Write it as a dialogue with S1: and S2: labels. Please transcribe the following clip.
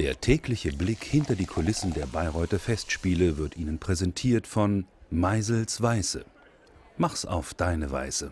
S1: Der tägliche Blick hinter die Kulissen der Bayreuther Festspiele wird Ihnen präsentiert von Meisels Weiße. Mach's auf deine Weise.